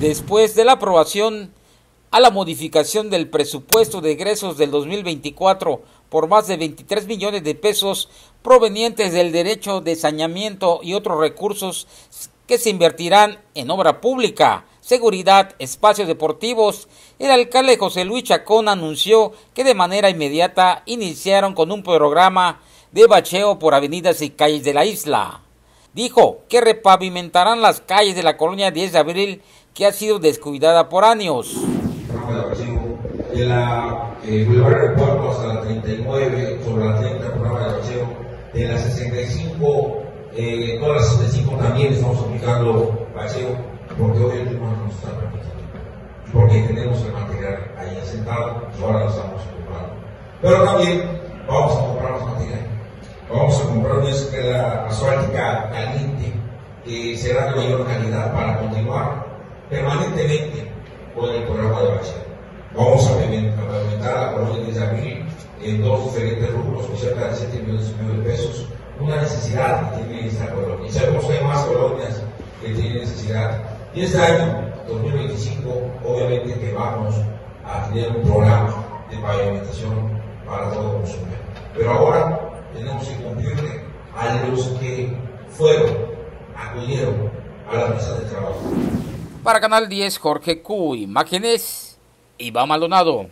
Después de la aprobación a la modificación del presupuesto de egresos del 2024 por más de 23 millones de pesos provenientes del derecho de saneamiento y otros recursos que se invertirán en obra pública, seguridad, espacios deportivos, el alcalde José Luis Chacón anunció que de manera inmediata iniciaron con un programa de bacheo por avenidas y calles de la isla. Dijo que repavimentarán las calles de la colonia 10 de abril que ha sido descuidada por años. De la eh, Boulevard hasta la 39, sobre la 30, programa de bacheo. De la 65, eh, todas las 65 también estamos aplicando bacheo, porque hoy el tema no está permitiendo. Porque tenemos el material ahí asentado y ahora lo estamos comprando. Pero también vamos a comprar más material. Vamos a comprar una escala asfáltica caliente que será de mayor calidad para continuar permanentemente con el programa de bacheo. Vamos a pavimentar la colonia de abril en dos diferentes rubros, con cerca de 7 millones de pesos. Una necesidad que tiene esta colonia. Sabemos que hay más colonias que tienen necesidad. Y este año, 2025, obviamente que vamos a tener un programa de pavimentación para todo consumo. Pero ahora tenemos que cumplirle a los que fueron, acudieron a la mesa de trabajo. Para Canal 10, Jorge Q. Imágenes, Iván Maldonado.